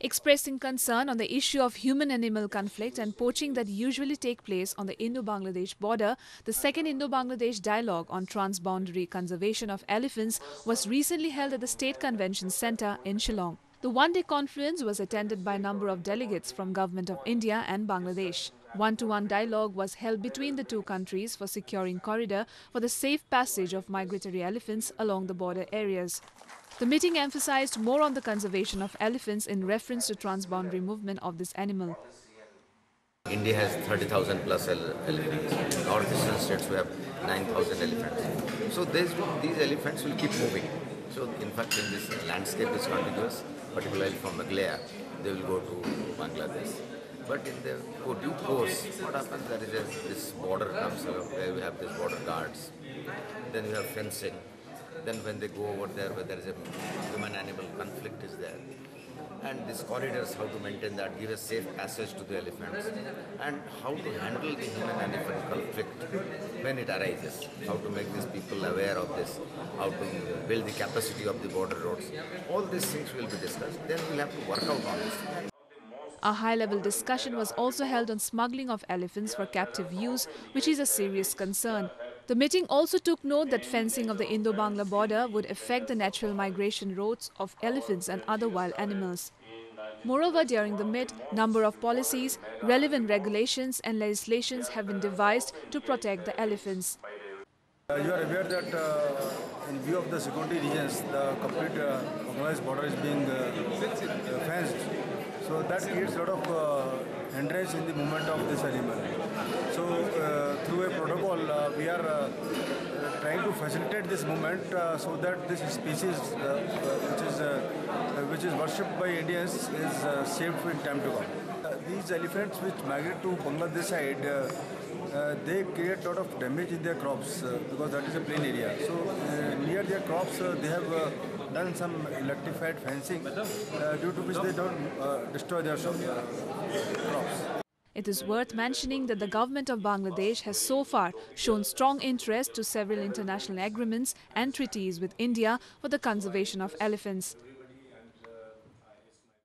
Expressing concern on the issue of human-animal conflict and poaching that usually take place on the Indo-Bangladesh border, the second Indo-Bangladesh dialogue on transboundary conservation of elephants was recently held at the State Convention Centre in Shillong. The one-day conference was attended by a number of delegates from Government of India and Bangladesh. One-to-one dialogue was held between the two countries for securing corridor for the safe passage of migratory elephants along the border areas. The meeting emphasized more on the conservation of elephants in reference to transboundary movement of this animal. India has 30,000 plus ele- elephants. Northeastern states we have 9,000 elephants. So these, these elephants will keep moving. So in fact, when this landscape is contiguous, particularly from Meghalaya, they will go to Bangladesh. But in the due course, what happens? There is a, this border comes along where we have these border guards. Then you have fencing. Then when they go over there, where there is a human-animal conflict is there, and these corridors, how to maintain that, give a safe passage to the elephants, and how to handle the human-elephant conflict when it arises, how to make these people aware of this, how to build the capacity of the border roads. All these things will be discussed. Then we'll have to work out on this. A high-level discussion was also held on smuggling of elephants for captive use, which is a serious concern. The meeting also took note that fencing of the Indo-Bangla border would affect the natural migration routes of elephants and other wild animals. Moreover, during the meet, number of policies, relevant regulations and legislations have been devised to protect the elephants. Uh, you are aware that uh, in view of the security reasons, the complete uh, Bangladesh border is being uh, uh, fenced. So that creates a lot of uh, hindrance in the movement of this animal. So uh, through a we are uh, trying to facilitate this movement uh, so that this species, uh, which is which is worshipped by Indians, is saved in time to come. These elephants which migrate to Bangladesh side. Uh, they create a lot of damage in their crops uh, because that is a plain area. So uh, near their crops, they have done some electrified fencing due to which they don't destroy their crops. It is worth mentioning that the government of Bangladesh has so far shown strong interest to several international agreements and treaties with India for the conservation of elephants.